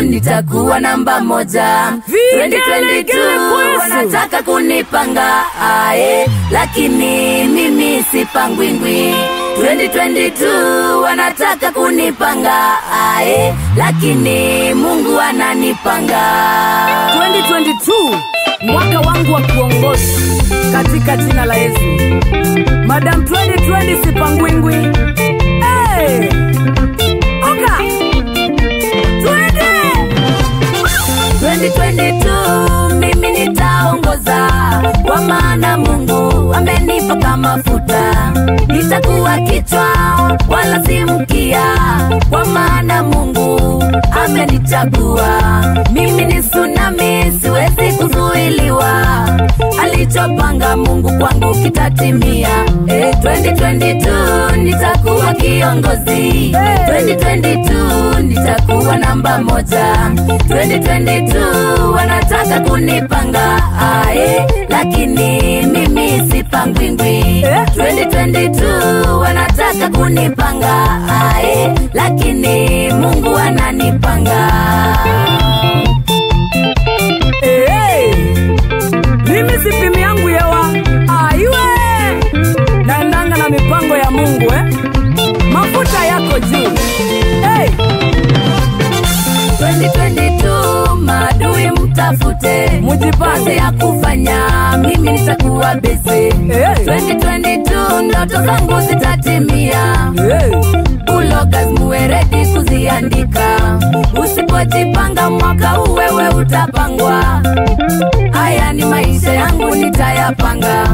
2022 nitakuwa namba moja. Vigelegele 2022 kwesu. wanataka kunipanga ae, lakini mimi sipangwingwi. 2022 wanataka kunipanga ae, lakini Mungu ananipanga. 2022 mwaka wangu wa kuongoza katika jina la Yesu. Madam 2020 sipangwingwi. Hey! 2022 mimi nitaongoza. Kwa maana Mungu amenipaka mafuta, nitakuwa kichwa wala si mkia, kwa maana Mungu amenichagua. Mimi ni tsunami, siwezi kuzuiliwa, alichopanga Mungu kwangu kitatimia. Eh, 2022 nitakuwa kiongozi, 2022 nitakuwa namba moja, 2022 wanataka kunipanga. Ae, lakini mimi sipangwingwi. 2022 wanataka kunipanga. Ae, lakini Mungu eh? Mafuta yako juu hey! 2022 maadui mtafute Mujipange. ya kufanya, mimi nitakuwa busy. Hey! 2022 ndoto zangu zitatimia. Hey! uloga muwe ready kuziandika, usipojipanga mwaka huu utapangwa. Haya ni maisha yangu nitayapanga.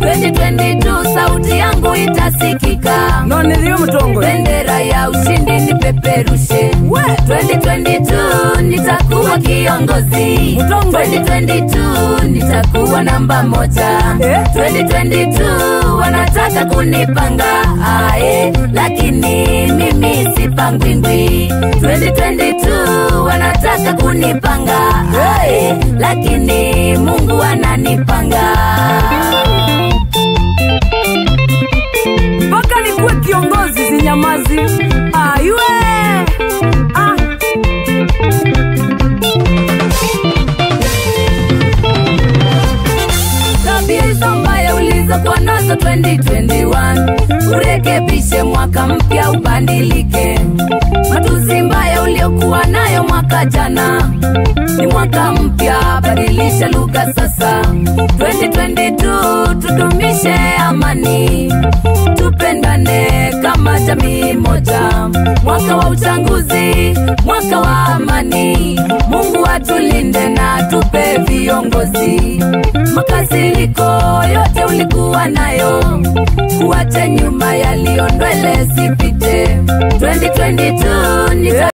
2022 sauti yangu itasikika, no nilio mtongo bendera ya ushindi nipeperushe. We! 2022 nitakuwa kiongozi. Mtongo. 2022 nitakuwa namba moja. Eh? 2022 wanataka kunipanga ae, lakini mimi sipangwingwi. 2022 wanataka kunipanga ae, lakini Mungu ananipanga. mpaka nikuwe kiongozi zinyamazi aiwe 2021 urekebishe mwaka mpya ubadilike. Matusi mbaya uliokuwa nayo mwaka jana. Ni mwaka mpya badilisha lugha sasa. 2022 tudumishe amani. Tupendane kama jamii moja. Mwaka wa uchaguzi mwaka wa amani. Mungu atulinde na tupe viongozi ulikuwa nayo kuache nyuma yaliyo ndwele sipite 2022 nita